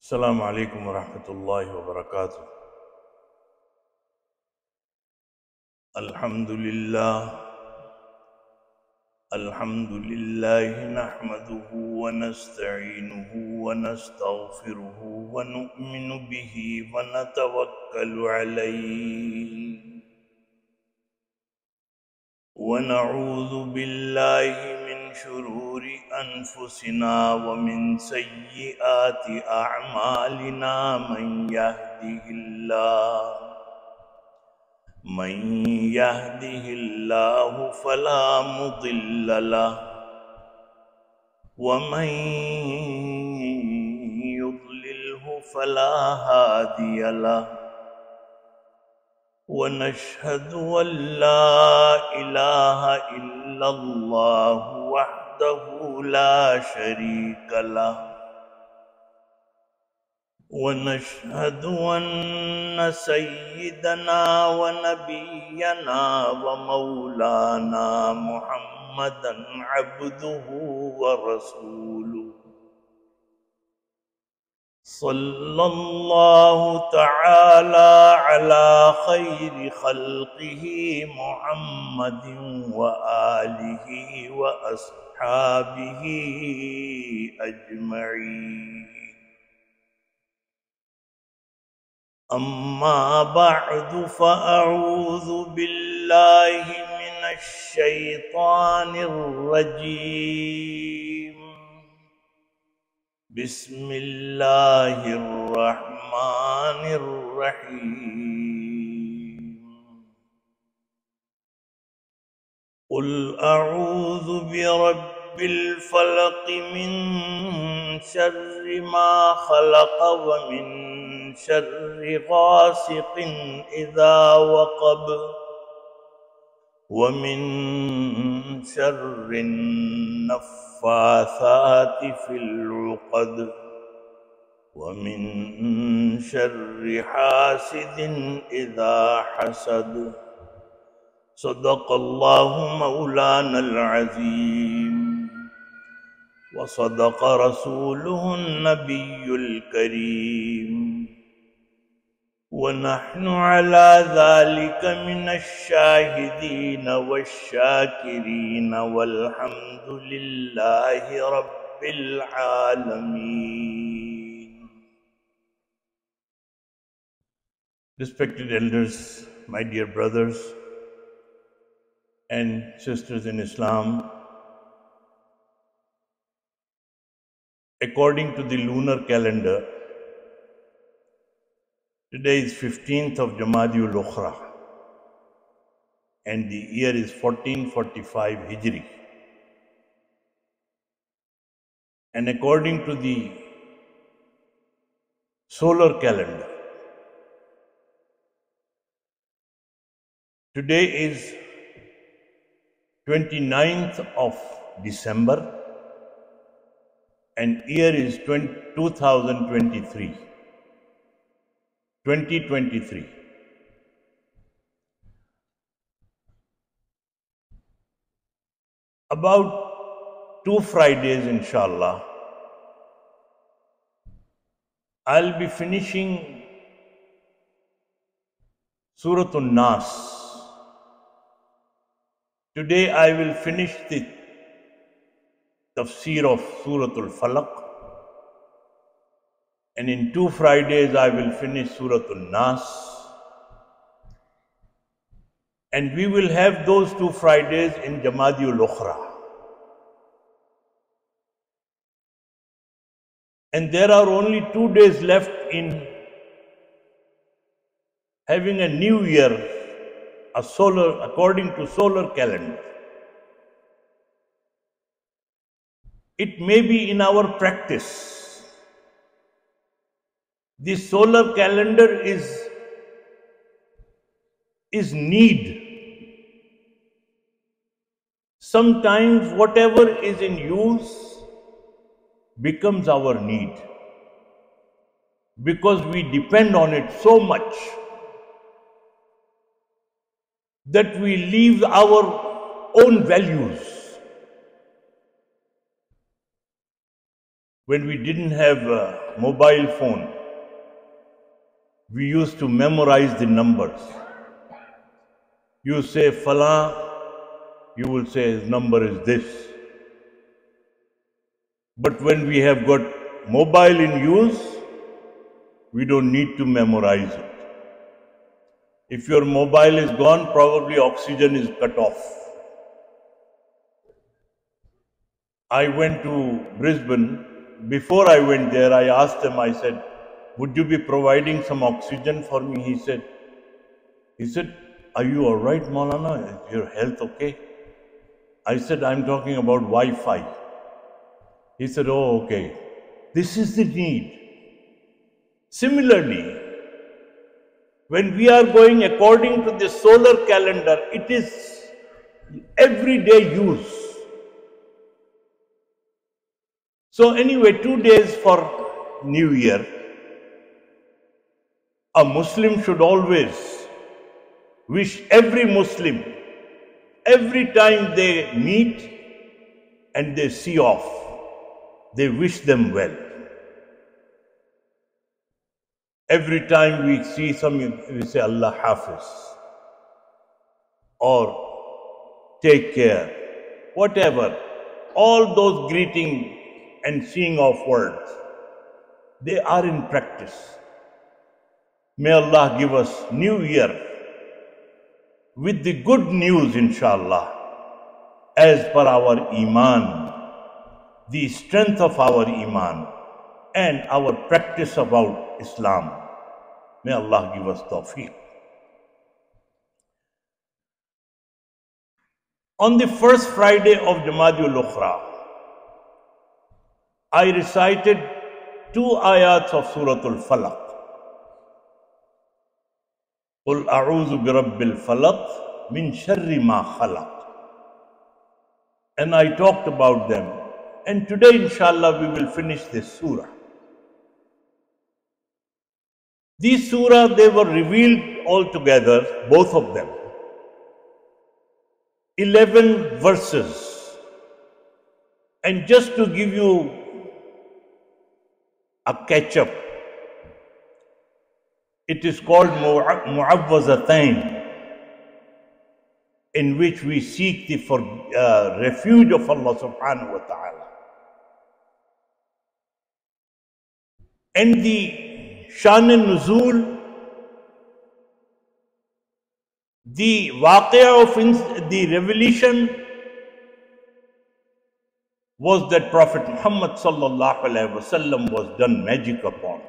السلام عليكم ورحمة الله وبركاته. الحمد لله. الحمد لله نحمده ونستعينه ونستغفره ونؤمن به ونتوكل عليه. ونعوذ بالله من شرور أنفسنا ومن سيئات أعمالنا من يهده الله من يهده الله فلا مضل له ومن يضلله فلا هادي له ونشهد أن لا إله إلا الله وحده لا شريك له. ونشهد أن سيدنا ونبينا ومولانا محمدا عبده ورسوله. صلى الله تعالى على خير خلقه محمد وآله وأصحابه أجمعين. أما بعد فأعوذ بالله من الشيطان الرجيم. بسم الله الرحمن الرحيم. قل أعوذ برب الفلق من شر ما خلق ومن شر غاسق إذا وقب ومن شر النفاثات في العقد ومن شر حاسد إذا حسد. صدق الله مولانا العظيم. وصدق رسوله النبي الكريم. ونحن على ذلك من الشاهدين والشاكرين والحمد لله رب العالمين Respected elders, my dear brothers and sisters in Islam, according to the lunar calendar, Today is 15th of Jamadiul Ukhra and the year is 1445 Hijri. And according to the solar calendar, today is 29th of December and year is 20, 2023. 2023. About two Fridays, inshallah, I'll be finishing Surah An-Nas. Today I will finish the tafsir of Surah Al-Falaq and in two Fridays I will finish Surah An-Nas. And we will have those two Fridays in Jamadiul Ukhra. And there are only two days left in having a new year, a solar, according to solar calendar. It may be in our practice the solar calendar is is need. Sometimes whatever is in use becomes our need. Because we depend on it so much that we leave our own values. When we didn't have a mobile phone, we used to memorize the numbers. You say Fala, you will say his number is this. But when we have got mobile in use, we don't need to memorize it. If your mobile is gone, probably oxygen is cut off. I went to Brisbane. Before I went there, I asked him, I said, would you be providing some oxygen for me? He said, he said, are you all right, Maulana? Is your health okay? I said, I'm talking about Wi-Fi. He said, oh, okay. This is the need. Similarly, when we are going according to the solar calendar, it is everyday use. So anyway, two days for New Year, a Muslim should always wish every Muslim, every time they meet and they see off, they wish them well. Every time we see some, we say Allah Hafiz or take care, whatever. All those greeting and seeing off words, they are in practice. May Allah give us new year with the good news, inshallah, as per our iman, the strength of our iman, and our practice about Islam. May Allah give us tawfiq. On the first Friday of Jamadul Ukhra, I recited two ayats of Surah Al-Falaq. قل أعوذ برب الفلق من شر ما خلق. And I talked about them. And today, inshallah, we will finish this surah. These surah, they were revealed all together, both of them. 11 verses. And just to give you a catch up, it is called Mu'awwazatain, in which we seek the for, uh, refuge of Allah subhanahu wa ta'ala. And the Shan Nuzul, the waqia of the revelation was that Prophet Muhammad sallallahu alaihi wasallam was done magic upon.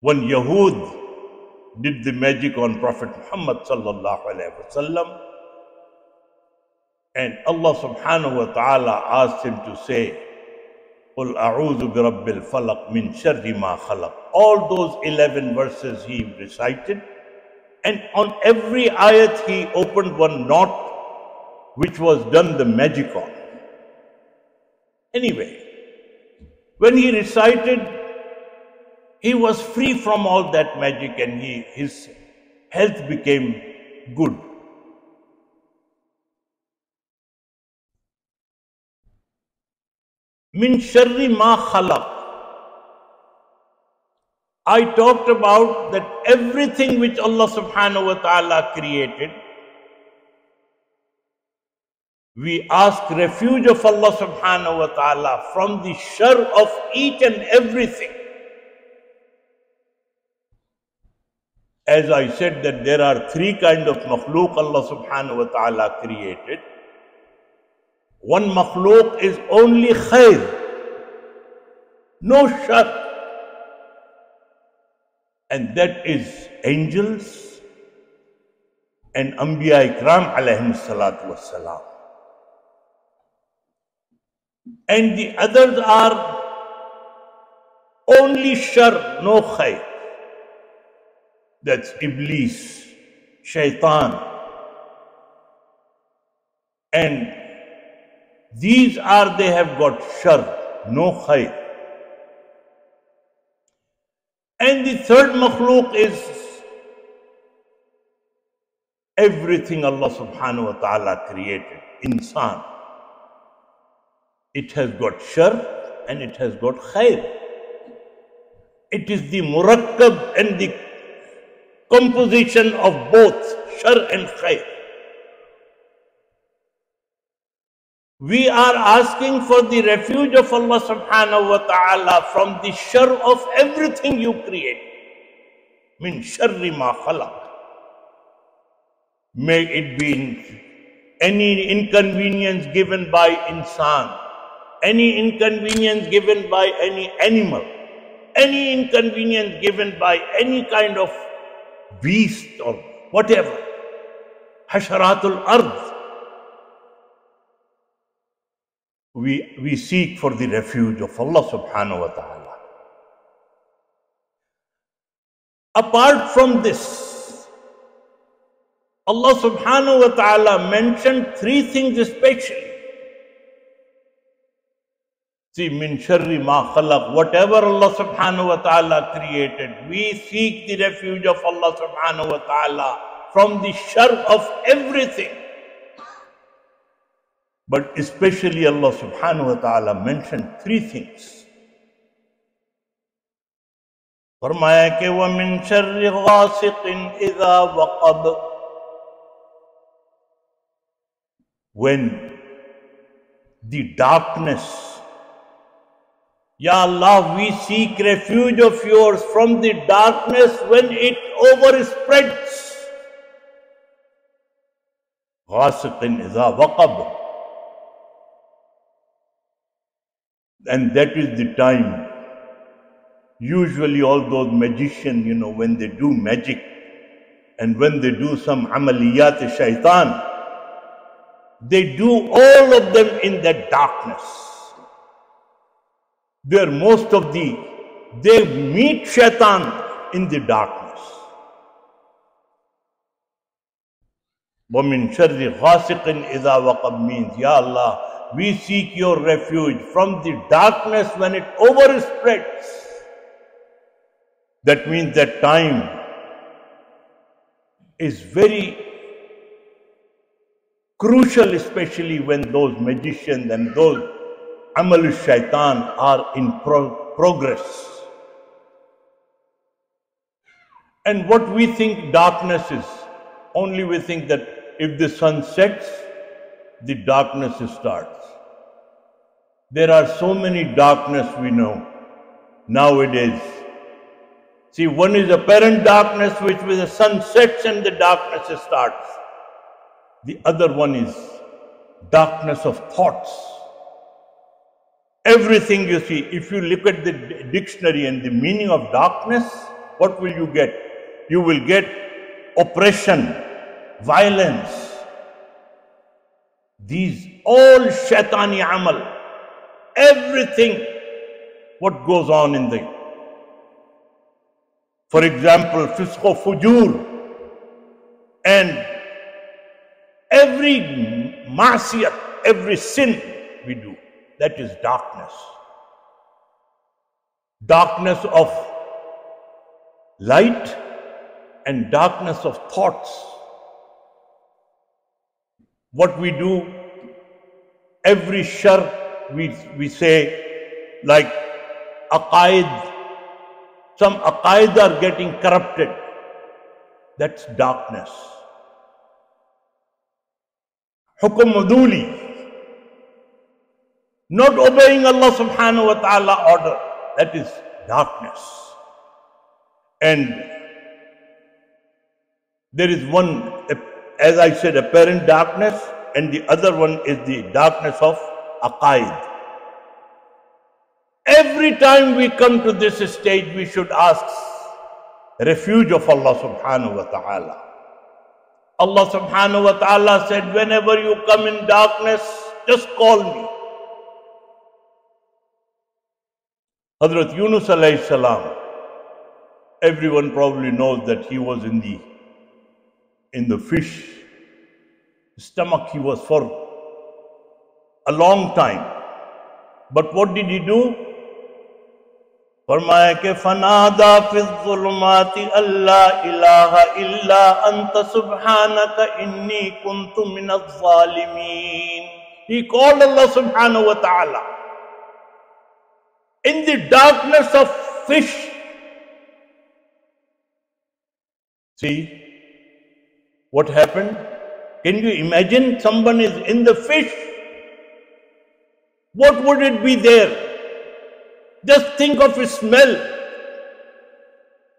When Yahud did the magic on Prophet Muhammad sallallahu alaihi wasallam, and Allah subhanahu wa ta'ala asked him to say, قل أعوذ برب الفلق من شر ما خلق. All those 11 verses he recited. And on every ayat he opened one knot which was done the magic on. Anyway, when he recited, he was free from all that magic and he, his health became good. Min sharri ma khalaq. I talked about that everything which Allah subhanahu wa ta'ala created, we ask refuge of Allah subhanahu wa ta'ala from the shar of each and everything. As I said that there are three kind of makhluk Allah subhanahu wa ta'ala created. One makhluk is only khair, no shar. And that is angels and Anbiya Ikram alayhim salatu wassalam. And the others are only shar, no khair. That's Iblis, Shaitan. And these are, they have got shar, no khair. And the third makhluk is everything Allah subhanahu wa ta'ala created, insan. It has got shar and it has got khair. It is the murakkab and the composition of both shar and khair. We are asking for the refuge of Allah subhanahu wa ta'ala from the shar of everything you create. Min sharri ma khalaq. May it be any inconvenience given by insan, any inconvenience given by any animal, any inconvenience given by any kind of beast or whatever. Hasharatul ard. We, we seek for the refuge of Allah subhanahu wa ta'ala. Apart from this, Allah subhanahu wa ta'ala mentioned three things especially. See, min sharri ma khalaq, whatever Allah subhanahu wa ta'ala created, we seek the refuge of Allah subhanahu wa ta'ala from the shar of everything. But especially Allah subhanahu wa ta'ala mentioned three things. फरमाया कि वह मिन शर्र गासिकिन इजा वक़ब when the darkness Ya Allah, we seek refuge of yours from the darkness when it overspreads. Ghasiqin iza waqab. And that is the time. Usually all those magicians, you know, when they do magic and when they do some amaliyat shaitan, they do all of them in that darkness There most of the, they meet shaitan in the darkness. وَمِن شَرِّ غَاسِقٍ إِذَا وَقَبْ means, Ya Allah, we seek your refuge from the darkness when it overspreads. That means that time is very crucial, especially when those magicians and those amal shaitan are in pro- progress. And what we think darkness is, only we think that if the sun sets, the darkness starts. There are so many darkness we know nowadays. See, one is apparent darkness, which when the sun sets and the darkness starts. The other one is darkness of thoughts. Everything you see, if you look at the dictionary and the meaning of darkness, what will you get? You will get oppression, violence. These all shaitani amal everything what goes on in the for example fisco fujur and every masiyat every sin that is darkness darkness of light and darkness of thoughts what we do every shar we, we say like aqaid, some aqaid are getting corrupted. That's darkness. Hukum not obeying Allah subhanahu wa ta'ala order, that is darkness. And there is one, as I said, apparent darkness, and the other one is the darkness of aqaid. Every time we come to this stage, we should ask refuge of Allah subhanahu wa ta'ala. Allah subhanahu wa ta'ala said, whenever you come in darkness, just call me. Hazrat Yunus alayhi salam, everyone probably knows that he was in the in the fish stomach he was for a long time. But what did he do? फरमाया कि फनादा फिजुलमाति अल्लाह इलाहा इल्ला अंत सुब्हानक इन्नी कुन्तु मिनज़ ज़ालिमीन He called Allah subhanahu wa ta'ala. in the darkness of fish. See what happened? Can you imagine someone is in the fish? What would it be there? Just think of its smell.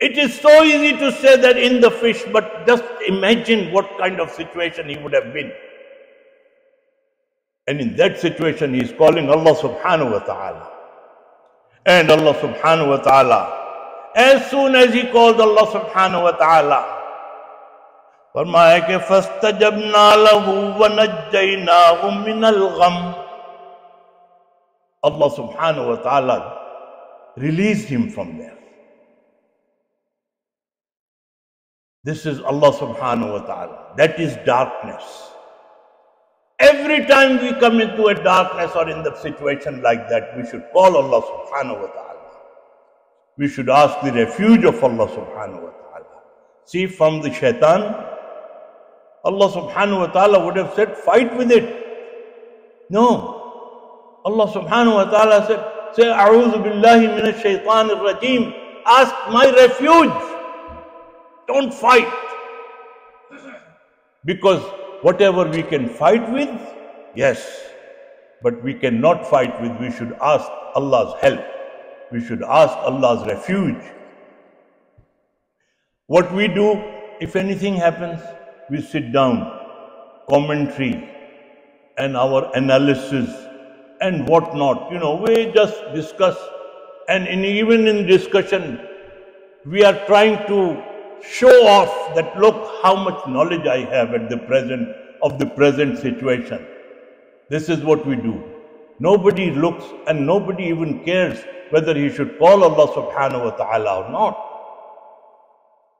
It is so easy to say that in the fish, but just imagine what kind of situation he would have been. And in that situation, he is calling Allah subhanahu wa ta'ala. and Allah subhanahu wa ta'ala as soon as he called Allah subhanahu wa ta'ala فرمایا کہ فَاسْتَجَبْنَا لَهُ وَنَجَّيْنَاهُ مِنَ الْغَمِ اللہ سبحانہ و تعالی ریلیز ہم فرم دیا this is اللہ سبحانہ و تعالی that is darkness Every time we come into a darkness or in the situation like that, we should call Allah subhanahu wa ta'ala. We should ask the refuge of Allah subhanahu wa ta'ala. See, from the shaitan, Allah subhanahu wa ta'ala would have said, fight with it. No. Allah subhanahu wa ta'ala said, say, A'udhu billahi minash shaitan rajim. Ask my refuge. Don't fight. Because whatever we can fight with, yes, but we cannot fight with, we should ask Allah's help. We should ask Allah's refuge. What we do, if anything happens, we sit down, commentary, and our analysis and whatnot. You know, we just discuss, and in, even in discussion, we are trying to show off that look how much knowledge I have at the present of the present situation. This is what we do. Nobody looks and nobody even cares whether he should call Allah subhanahu wa ta'ala or not.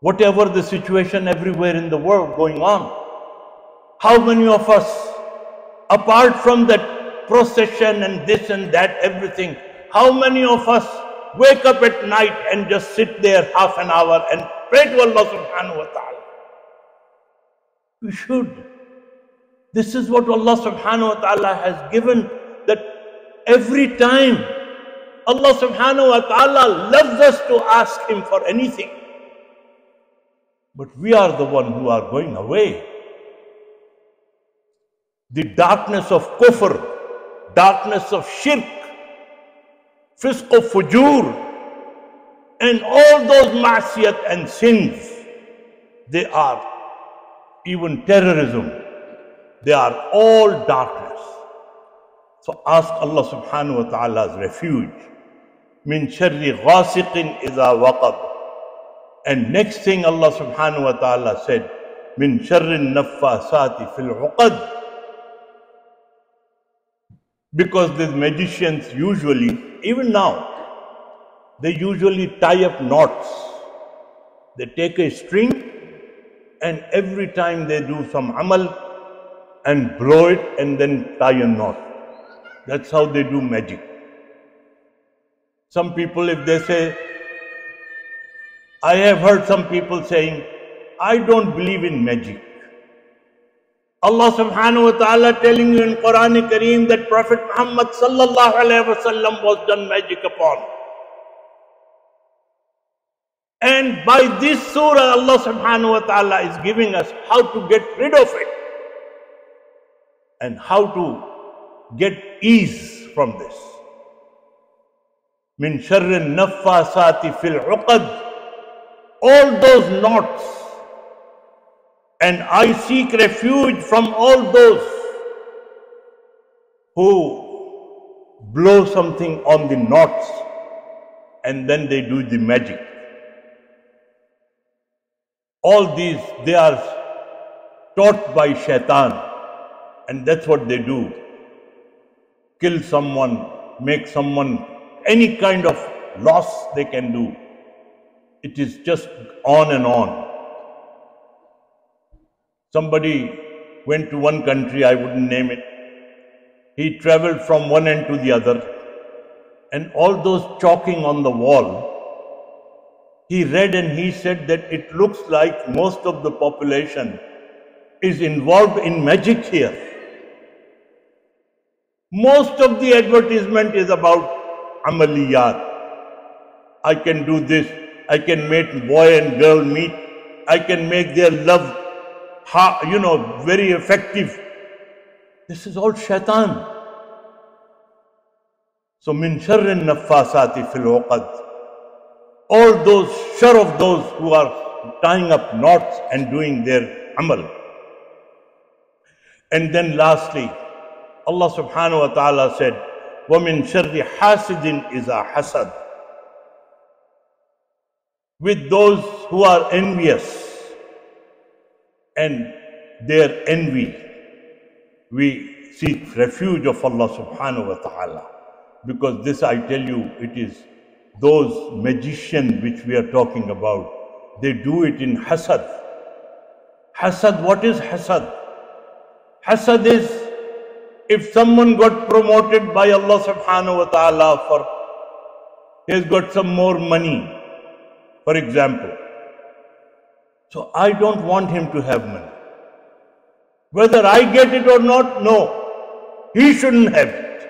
Whatever the situation everywhere in the world going on, how many of us, apart from that procession and this and that, everything, how many of us wake up at night and just sit there half an hour and pray to Allah subhanahu wa ta'ala. You should. This is what Allah subhanahu wa ta'ala has given that every time Allah subhanahu wa ta'ala loves us to ask Him for anything. But we are the one who are going away. The darkness of kufr, darkness of shirk, fisk of fujur, and all those ma'siyat and sins, they are even terrorism. They are all darkness. So ask Allah subhanahu wa ta'ala's refuge. Min sharri ghasiqin idha waqab. And next thing Allah subhanahu wa ta'ala said, Min sharri naffasati fil uqad. Because these magicians usually, even now, they usually tie up knots. They take a string and every time they do some amal and blow it and then tie a knot. That's how they do magic. Some people, if they say, I have heard some people saying, I don't believe in magic. Allah subhanahu wa ta'ala telling you in Quran Kareem that Prophet Muhammad sallallahu alayhi wa sallam was done magic upon. And by this surah, Allah subhanahu wa ta'ala is giving us how to get rid of it and how to get ease from this. Min sharrin naffasati fil uqad. All those knots. And I seek refuge from all those who blow something on the knots and then they do the magic. All these, they are taught by shaitan. And that's what they do. Kill someone, make someone, any kind of loss they can do. It is just on and on. Somebody went to one country, I wouldn't name it. He traveled from one end to the other. And all those chalking on the wall, he read and he said that it looks like most of the population is involved in magic here. Most of the advertisement is about amaliyat. I can do this. I can make boy and girl meet. I can make their love, you know, very effective. This is all shaitan. So min sharrin nafasati fil All those shar of those who are tying up knots and doing their amal. And then lastly, Allah subhanahu wa ta'ala said, وَمِن شَرِّ حَاسِدٍ إِذَا حَسَدٍ With those who are envious and their envy, we seek refuge of Allah subhanahu wa ta'ala. Because this I tell you, it is those magicians which we are talking about, they do it in hasad. Hasad, what is hasad? Hasad is if someone got promoted by Allah subhanahu wa ta'ala for he has got some more money, for example. So I don't want him to have money. Whether I get it or not, no. He shouldn't have it.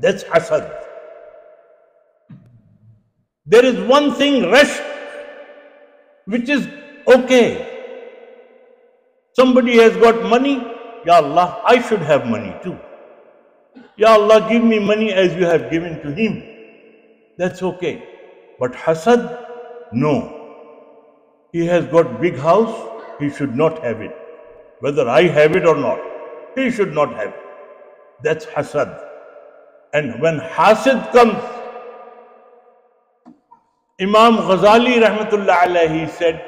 That's hasad. There is one thing, rush, which is okay. Somebody has got money, Ya Allah, I should have money too. Ya Allah, give me money as you have given to him. That's okay. But hasad, no. He has got big house, he should not have it. Whether I have it or not, he should not have it. That's hasad. And when hasad comes, Imam Ghazali rahmatullah alayhi said,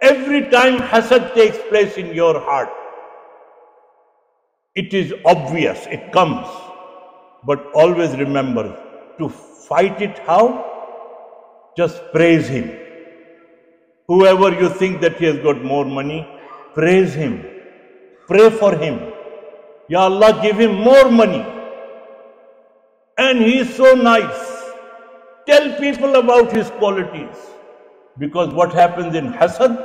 every time hasad takes place in your heart, it is obvious, it comes. But always remember to fight it how? Just praise him. Whoever you think that he has got more money, praise him. Pray for him. Ya Allah, give him more money. And he is so nice. Tell people about his qualities. Because what happens in Hasad?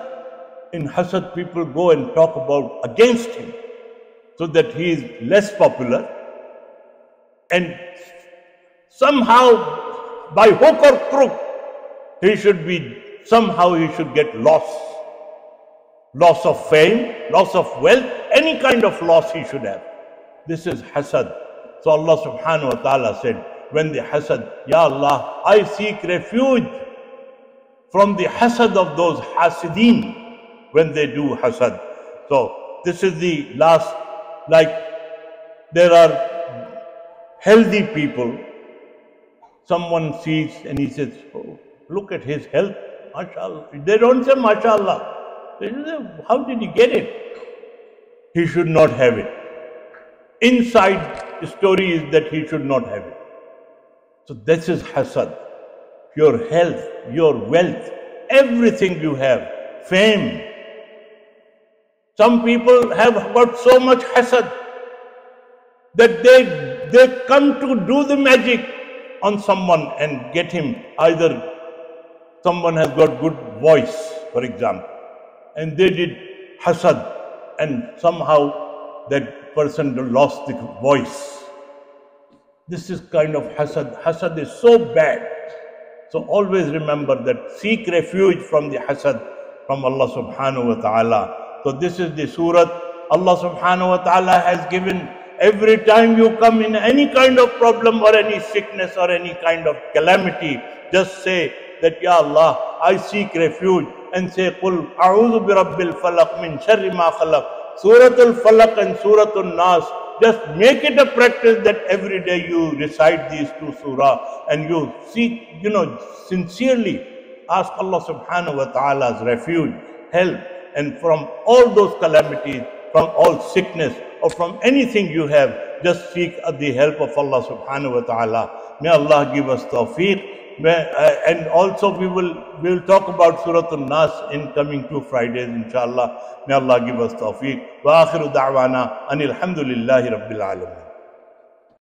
In Hasad, people go and talk about against him so that he is less popular and somehow by hook or crook he should be somehow he should get loss. Loss of fame loss of wealth any kind of loss he should have. This is hasad. So allah subhanahu wa ta'ala said when the hasad ya allah i seek refuge from the hasad of those hasidin when they do hasad. So this is the last like there are healthy people. Someone sees and he says, oh, look at his health, mashallah. They don't say mashallah. They say, how did he get it? He should not have it. Inside story is that he should not have it. So this is hasad. Your health, your wealth, everything you have, fame, some people have got so much hasad that they, they come to do the magic on someone and get him either someone has got good voice, for example, and they did hasad and somehow that person lost the voice. This is kind of hasad. Hasad is so bad. So always remember that seek refuge from the hasad from Allah subhanahu wa ta'ala so this is the surah Allah subhanahu wa ta'ala has given every time you come in any kind of problem or any sickness or any kind of calamity, just say that, Ya Allah, I seek refuge and say, Qul a'udhu bi rabbil falaq min sharri ma khalaq. Suratul Falaq and Suratul Nas. Just make it a practice that every day you recite these two surah and you seek, you know, sincerely ask Allah subhanahu wa ta'ala's refuge, help, and from all those calamities, from all sickness, or from anything you have, just seek the help of Allah subhanahu wa ta'ala. May Allah give us tawfiq. Uh, and also we will we will talk about Surah Al-Nas in coming two Fridays, inshallah. May Allah give us tawfiq. Wa akhiru da'wana anil hamdulillahi rabbil alamin.